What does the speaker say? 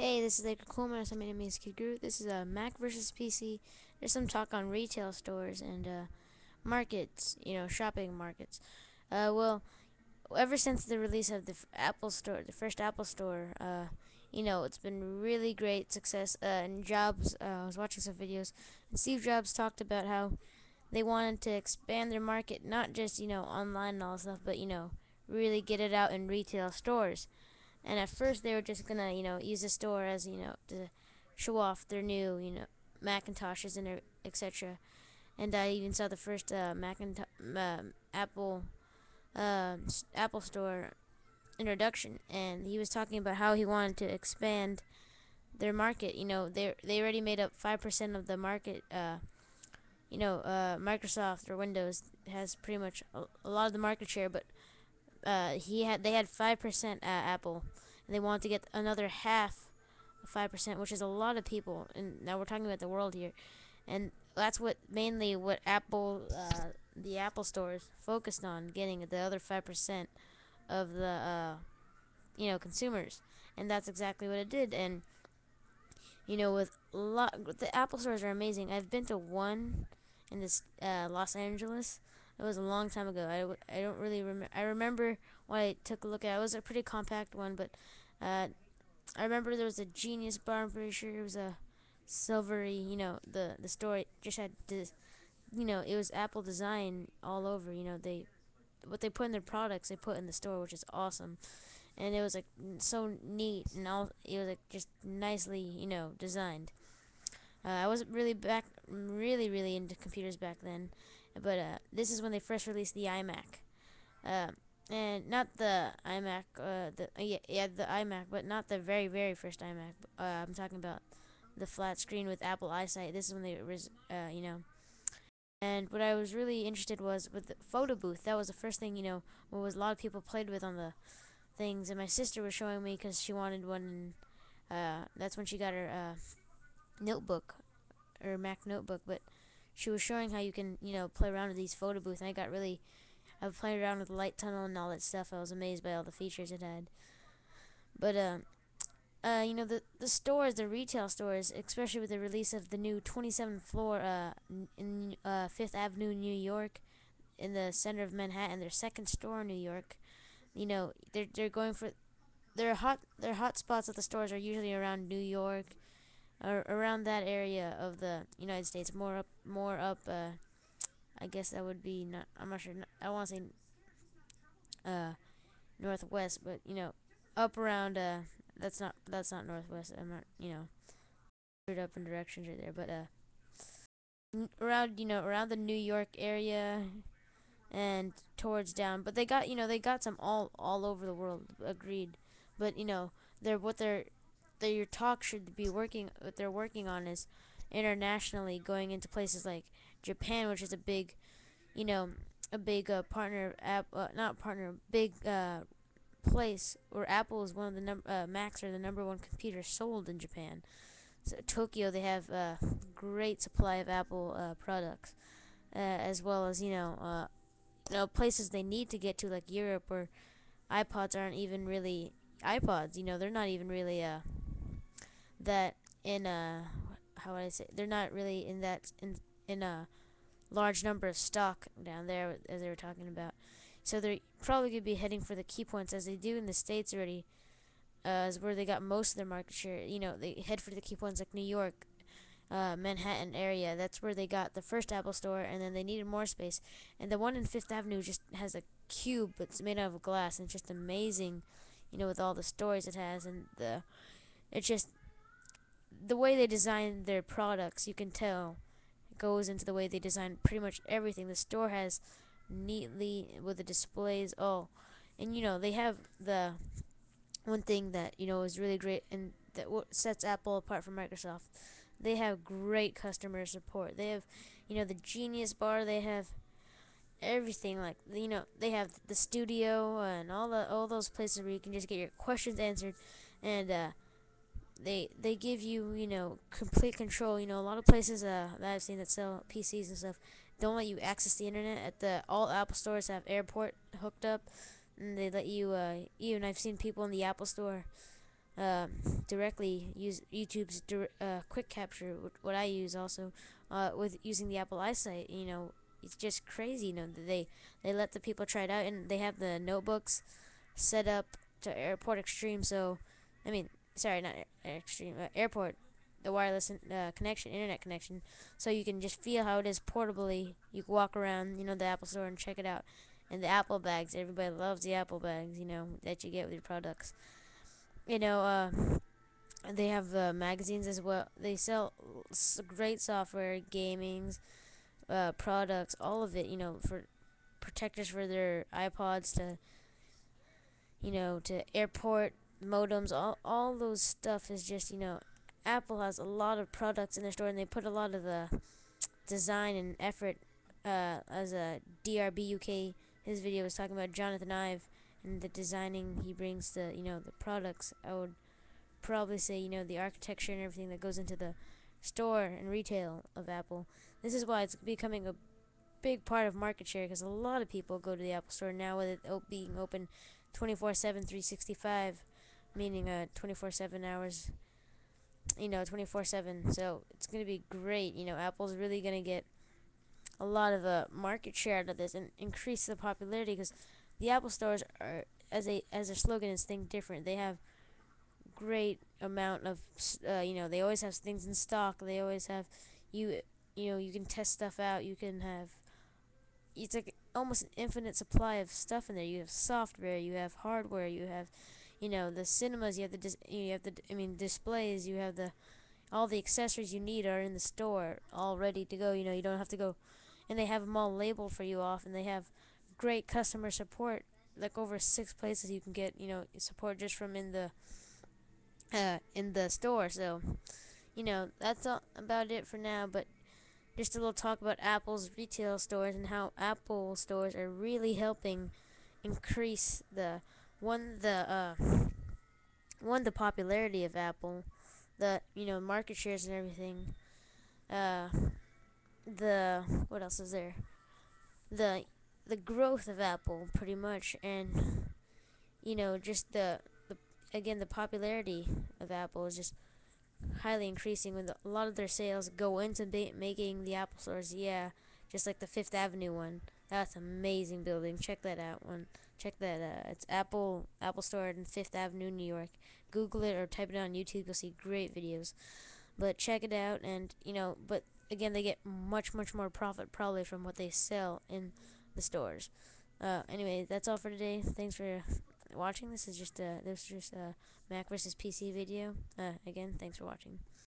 Hey, this is Laker Coleman. Name is Kid Groot. This is a uh, Mac versus PC. There's some talk on retail stores and uh, markets, you know, shopping markets. Uh, well, ever since the release of the Apple Store, the first Apple Store, uh, you know, it's been really great success. Uh, and Jobs, uh, I was watching some videos, and Steve Jobs talked about how they wanted to expand their market, not just you know online and all stuff, but you know, really get it out in retail stores. And at first, they were just gonna, you know, use the store as, you know, to show off their new, you know, Macintoshes and etc. And I even saw the first uh, Macintosh uh, Apple uh, Apple Store introduction, and he was talking about how he wanted to expand their market. You know, they they already made up five percent of the market. Uh, you know, uh, Microsoft or Windows has pretty much a, a lot of the market share, but uh, he had they had five percent Apple, and they wanted to get another half, five percent, which is a lot of people. And now we're talking about the world here, and that's what mainly what Apple, uh, the Apple stores focused on getting the other five percent of the, uh, you know, consumers, and that's exactly what it did. And you know, with lot, the Apple stores are amazing. I've been to one in this uh, Los Angeles it was a long time ago. I, I don't really remember. I remember when I took a look at it. It was a pretty compact one, but uh, I remember there was a Genius bar. I'm pretty sure it was a silvery. You know, the the store just had this. You know, it was Apple design all over. You know, they what they put in their products they put in the store, which is awesome. And it was like so neat and all. It was like just nicely, you know, designed. Uh, I wasn't really back, really, really into computers back then. But uh, this is when they first released the iMac, uh, and not the iMac, uh, the uh, yeah, yeah, the iMac, but not the very very first iMac. Uh, I'm talking about the flat screen with Apple iSight. This is when they was, uh, you know. And what I was really interested was with the photo booth. That was the first thing, you know, what was a lot of people played with on the things. And my sister was showing me because she wanted one. And, that's when she got her notebook, or Mac notebook. But she was showing how you can, you know, play around with these photo booths, and I got really, I was playing around with the light tunnel and all that stuff. I was amazed by all the features it had. But, uh, uh, you know, the the stores, the retail stores, especially with the release of the new 27th floor uh, in uh, Fifth Avenue, New York, in the center of Manhattan, their second store in New York. You know, they're they're going for their hot their hot spots at the stores are usually around New York, or around that area of the United States, more up, more up. Uh, I guess that would be not. I'm not sure. I want to say uh, northwest, but you know, up around. Uh, that's not. That's not northwest. I'm not. You know, up in directions right there, but uh, around you know around the New York area and towards down. But they got you know they got some all all over the world. Agreed, but you know they're what they're that your talk should be working what they're working on is internationally going into places like Japan, which is a big, you know, a big uh, partner app, uh, not partner, big uh, place where Apple is one of the number uh, Macs are the number one computer sold in Japan. So Tokyo, they have a great supply of Apple uh, products, uh, as well as you know, you know, places they need to get to like Europe, where iPods aren't even really iPods. You know, they're not even really that in a how would I say they're not really in that in in a large number of stock down there as they were talking about. So they're probably gonna be heading for the key points as they do in the states already. Uh, is where they got most of their market share. You know, they head for the key points like New York, uh, Manhattan area. That's where they got the first Apple store, and then they needed more space. And the one in Fifth Avenue just has a cube, it's made out of glass, and it's just amazing. You know, with all the stories it has, and the it's just the way they design their products, you can tell, goes into the way they design pretty much everything. The store has neatly with the displays. Oh, and you know they have the one thing that you know is really great and that sets Apple apart from Microsoft. They have great customer support. They have, you know, the Genius Bar. They have everything like you know they have the studio and all the all those places where you can just get your questions answered and uh they they give you you know complete control. You know a lot of places uh, that I've seen that sell PCs and stuff don't let you access the internet. At the all Apple stores have airport hooked up, and they let you uh, even I've seen people in the Apple store uh, directly use YouTube's uh, quick capture, what I use also uh, with using the Apple iSight. You know, it's just crazy. You know, they they let the people try it out, and they have the notebooks set up to Airport Extreme. So, I mean, sorry, not Extreme, uh, Airport, the wireless uh, connection, internet connection. So you can just feel how it is portably. You can walk around, you know, the Apple Store and check it out. And the Apple bags, everybody loves the Apple bags, you know, that you get with your products you know, uh, they have uh, magazines as well. They sell great software, gamings, uh, products, all of it. You know, for protectors for their iPods to, you know, to airport modems. All all those stuff is just you know, Apple has a lot of products in their store, and they put a lot of the design and effort. Uh, as a DRB UK, his video was talking about Jonathan Ive and the designing he brings to you know the products i would probably say you know the architecture and everything that goes into the store and retail of apple this is why it's becoming a big part of market share because a lot of people go to the apple store now with it being open 24 7 365 meaning uh 24 7 hours you know 24 7 so it's going to be great you know apple's really going to get a lot of uh, market share out of this and increase the popularity because the Apple stores are as a as their slogan is think different. They have great amount of uh, you know they always have things in stock. They always have you you know you can test stuff out. You can have it's like almost an infinite supply of stuff in there. You have software, you have hardware, you have you know the cinemas, you have the you have the I mean displays, you have the all the accessories you need are in the store all ready to go. You know you don't have to go and they have them all labeled for you off and they have great customer support. Like over six places you can get, you know, support just from in the uh, in the store. So, you know, that's all about it for now. But just a little talk about Apple's retail stores and how Apple stores are really helping increase the one the uh, one the popularity of Apple, the you know market shares and everything. Uh, the what else is there? The the growth of Apple pretty much and you know just the, the again the popularity of Apple is just highly increasing when the, a lot of their sales go into making the Apple stores yeah just like the Fifth Avenue one that's amazing building check that out one check that uh, it's Apple Apple Store in Fifth Avenue New York Google it or type it on YouTube you'll see great videos but check it out and you know but again they get much much more profit probably from what they sell in the stores. Uh, anyway, that's all for today. Thanks for watching. This is just a this is just a Mac versus PC video. Uh, again, thanks for watching.